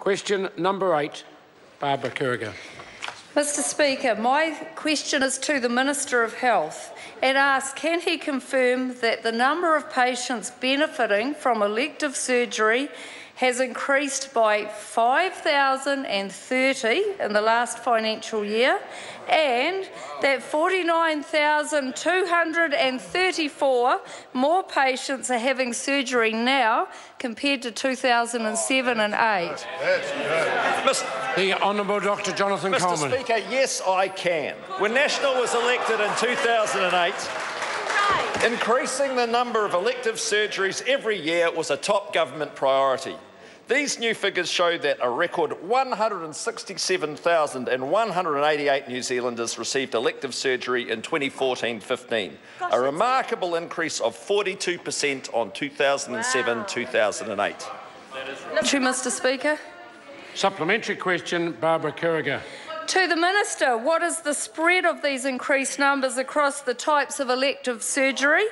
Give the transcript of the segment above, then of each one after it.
Question number eight, Barbara Kuriger. Mr Speaker, my question is to the Minister of Health and asks can he confirm that the number of patients benefiting from elective surgery has increased by 5,030 in the last financial year and that 49,234 more patients are having surgery now compared to 2007 and 8. The Honourable Dr Jonathan Mr Coleman. Speaker, yes, I can. When National was elected in 2008, increasing the number of elective surgeries every year was a top government priority. These new figures show that a record 167,188 New Zealanders received elective surgery in 2014-15, a remarkable increase of 42% on 2007-2008. To Mr Speaker. Supplementary question, Barbara Kuriger. To the Minister, what is the spread of these increased numbers across the types of elective surgery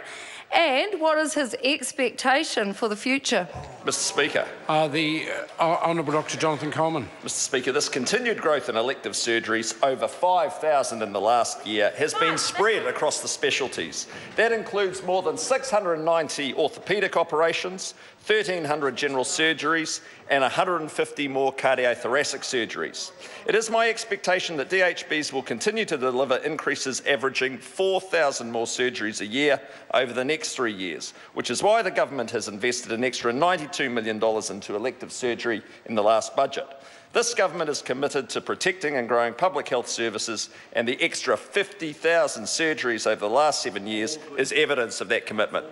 and what is his expectation for the future? Mr Speaker. Uh, the uh, Honourable Dr Jonathan Coleman. Mr Speaker, this continued growth in elective surgeries, over 5,000 in the last year, has been spread across the specialties. That includes more than 690 orthopaedic operations, 1,300 general surgeries and 150 more cardiothoracic surgeries. It is my expectation that DHBs will continue to deliver increases averaging 4,000 more surgeries a year over the next three years, which is why the government has invested an extra $92 million into elective surgery in the last budget. This government is committed to protecting and growing public health services, and the extra 50,000 surgeries over the last seven years is evidence of that commitment.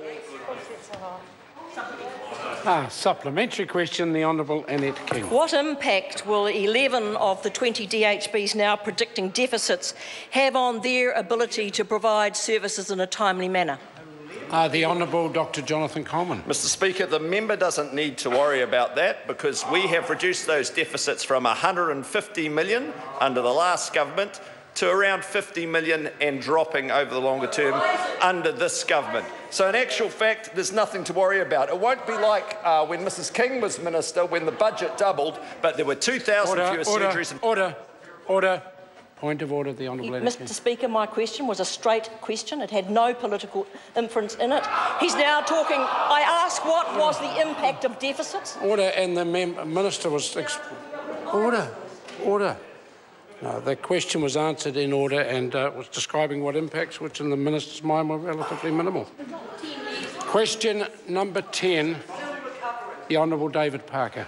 Ah, supplementary question, the Honourable Annette King. What impact will 11 of the 20 DHBs now predicting deficits have on their ability to provide services in a timely manner? Uh, the Honourable Dr Jonathan Coleman. Mr Speaker, the member doesn't need to worry about that because we have reduced those deficits from 150 million under the last government to around 50 million and dropping over the longer term under this government. So in actual fact, there's nothing to worry about. It won't be like uh, when Mrs King was minister, when the budget doubled, but there were 2,000 Order, fewer order, surgeries. order, order. Point of order, the Honourable King. Mr Speaker, my question was a straight question. It had no political inference in it. He's now talking. I asked what was the impact of deficits. Order, and the Minister was. Order, order. No, the question was answered in order and uh, was describing what impacts, which in the Minister's mind were relatively minimal. Question number 10, the Honourable David Parker.